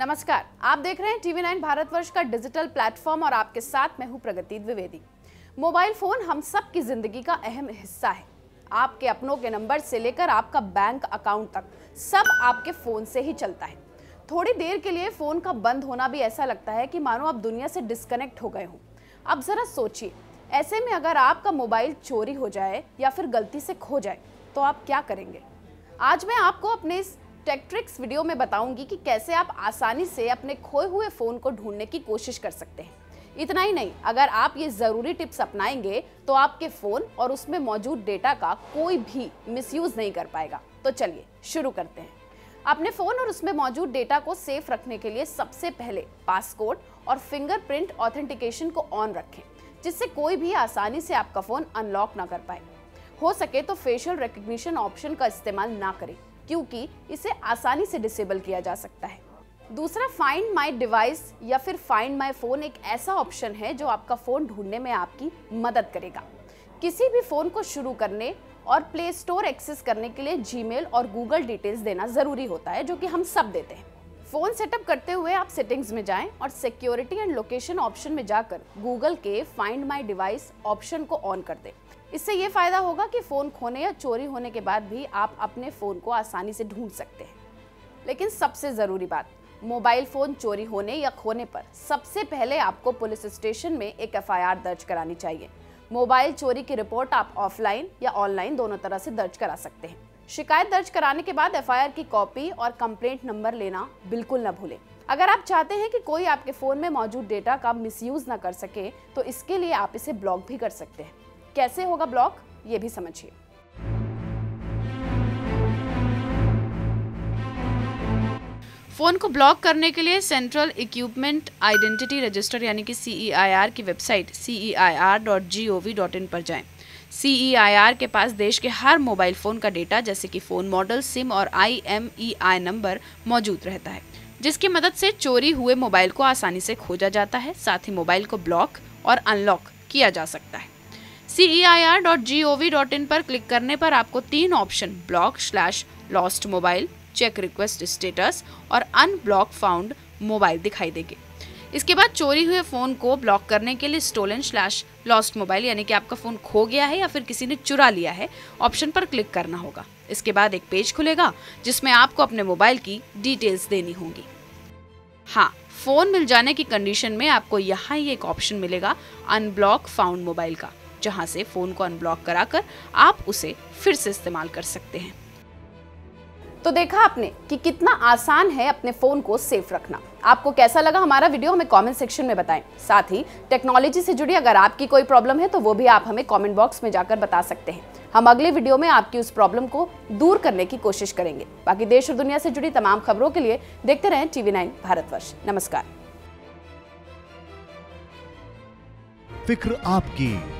नमस्कार, आप देख रहे हैं टीवी नाइन भारतवर्ष का डिजिटल प्लेटफॉर्म और आपके साथ मैं हूँ प्रगति द्विवेदी। मोबाइल फ़ोन हम सब की ज़िंदगी का अहम हिस्सा है। आपके अपनों के नंबर से लेकर आपका बैंक अकाउंट तक, सब आपके फ़ोन से ही चलता है। थोड़ी देर के लिए फ़ोन का बंद होना भी ऐसा लगता है कि मानो आप दुनिया से डिस्कनेक्ट हो गए हो। अब जरा सोचिए, ऐसे में अगर आपका मोबाइल चोरी हो जाए या फिर गलती से खो जाए तो आप क्या करेंगे? आज मैं आपको अपने इस टेक्ट्रिक्स वीडियो में बताऊँगी कि कैसे आप आसानी से अपने खोए हुए फ़ोन को ढूँढने की कोशिश कर सकते हैं। इतना ही नहीं, अगर आप ये ज़रूरी टिप्स अपनाएँगे तो आपके फ़ोन और उसमें मौजूद डेटा का कोई भी मिसयूज़ नहीं कर पाएगा। तो चलिए, शुरू करते हैं। अपने फ़ोन और उसमें मौजूद डेटा को सेफ़ रखने के लिए सबसे पहले पासकोड और फिंगरप्रिंट ऑथेंटिकेशन को ऑन रखें, जिससे कोई भी आसानी से आपका फ़ोन अनलॉक ना कर पाए। हो सके तो फेशियल रिकग्निशन ऑप्शन का इस्तेमाल ना करें। क्योंकि इसे आसानी से डिसेबल किया जा सकता है। दूसरा फाइंड माई डिवाइस या फिर फाइंड माई फ़ोन एक ऐसा ऑप्शन है जो आपका फ़ोन ढूँढने में आपकी मदद करेगा। किसी भी फ़ोन को शुरू करने और प्ले स्टोर एक्सेस करने के लिए जीमेल और गूगल डिटेल्स देना ज़रूरी होता है, जो कि हम सब देते हैं। फ़ोन सेटअप करते हुए आप सेटिंग्स में जाएँ और सिक्योरिटी एंड लोकेशन ऑप्शन में जाकर गूगल के फाइंड माई डिवाइस ऑप्शन को ऑन कर दें। इससे ये फ़ायदा होगा कि फ़ोन खोने या चोरी होने के बाद भी आप अपने फ़ोन को आसानी से ढूंढ सकते हैं। लेकिन सबसे ज़रूरी बात, मोबाइल फ़ोन चोरी होने या खोने पर सबसे पहले आपको पुलिस स्टेशन में एक एफआईआर दर्ज करानी चाहिए। मोबाइल चोरी की रिपोर्ट आप ऑफलाइन या ऑनलाइन दोनों तरह से दर्ज करा सकते हैं। शिकायत दर्ज कराने के बाद एफआईआर की कॉपी और कंप्लेंट नंबर लेना बिल्कुल न भूलें। अगर आप चाहते हैं कि कोई आपके फ़ोन में मौजूद डेटा का मिसयूज न कर सके तो इसके लिए आप इसे ब्लॉक भी कर सकते हैं। कैसे होगा ब्लॉक, ये भी समझिए फ़ोन को ब्लॉक करने के लिए सेंट्रल इक्विपमेंट आइडेंटिटी रजिस्टर, यानी कि सी की वेबसाइट सी पर जाएँ। सी के पास देश के हर मोबाइल फ़ोन का डेटा, जैसे कि फ़ोन मॉडल, सिम और IMEI नंबर मौजूद रहता है, जिसकी मदद से चोरी हुए मोबाइल को आसानी से खोजा जाता है, साथ ही मोबाइल को ब्लॉक और अनलॉक किया जा सकता है सी इन पर क्लिक करने पर आपको तीन option block slash lost mobile check request status और अनब्लॉक फाउंड मोबाइल दिखाई देंगे। इसके बाद चोरी हुए फ़ोन को ब्लॉक करने के लिए स्टोलन स्लैश लॉस्ट मोबाइल यानी कि आपका फ़ोन खो गया है या फिर किसी ने चुरा लिया है ऑप्शन पर क्लिक करना होगा। इसके बाद एक पेज खुलेगा जिसमें आपको अपने मोबाइल की डिटेल्स देनी होगी। हाँ फ़ोन मिल जाने की कंडीशन में आपको यहाँ ही एक ऑप्शन मिलेगा अनब्लॉक फाउंड मोबाइल का। जहाँ से फ़ोन को अनब्लॉक कराकर आप उसे फिर से इस्तेमाल कर सकते हैं। तो देखा आपने कि कितना आसान है अपने फ़ोन को सेफ़ रखना। आपको कैसा लगा हमारा वीडियो, हमें कमेंट सेक्शन में बताएँ। साथ ही, टेक्नोलॉजी से जुड़ी अगर आपकी कोई प्रॉब्लम है तो वो भी आप हमें कमेंट बॉक्स में जाकर बता सकते हैं। हम अगले वीडियो में आपकी उस प्रॉब्लम को दूर करने की कोशिश करेंगे। बाकी देश और दुनिया से जुड़ी तमाम खबरों के लिए देखते रहें टीवी नाइन भारतवर्ष। नमस्कार। फ़िक्र आपकी।